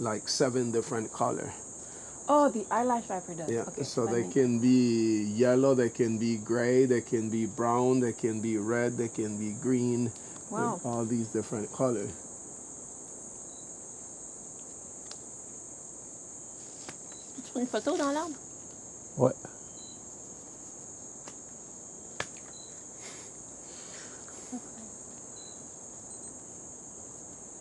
like seven different color. Oh, the eyelash viper does. Yeah. Okay, so they can be yellow, they can be gray, they can be brown, they can be red, they can be green. Wow. All these different colors. Tu prends une photo dans l'arbre? Ouais.